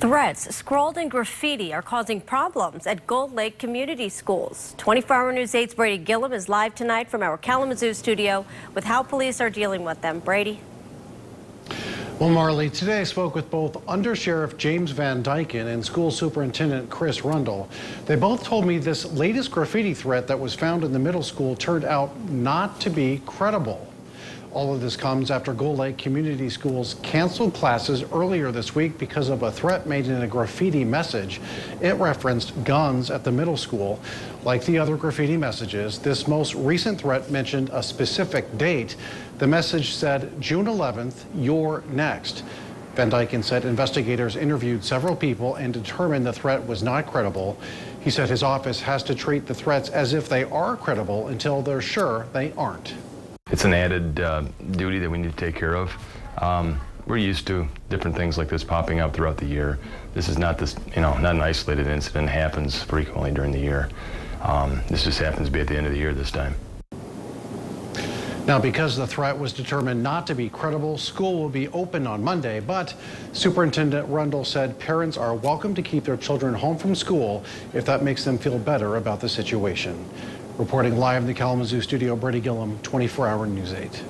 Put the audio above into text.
Threats scrawled in graffiti are causing problems at Gull Lake Community Schools. 24 Hour News 8's Brady Gillum is live tonight from our Kalamazoo studio with how police are dealing with them. Brady. Well, Marley, today I spoke with both Under Sheriff James Van Dyken and School Superintendent Chris Rundle. They both told me this latest graffiti threat that was found in the middle school turned out not to be credible. All of this comes after Gull Lake Community Schools canceled classes earlier this week because of a threat made in a graffiti message. It referenced guns at the middle school. Like the other graffiti messages, this most recent threat mentioned a specific date. The message said, June 11th, you're next. Van Dyken said investigators interviewed several people and determined the threat was not credible. He said his office has to treat the threats as if they are credible until they're sure they aren't. It's an added uh, duty that we need to take care of. Um, we're used to different things like this popping up throughout the year. This is not this, you know, not an isolated incident. It happens frequently during the year. Um, this just happens to be at the end of the year this time. Now, because the threat was determined not to be credible, school will be open on Monday, but Superintendent Rundle said parents are welcome to keep their children home from school if that makes them feel better about the situation. Reporting live in the Kalamazoo studio, Brady Gillum, 24 Hour News 8.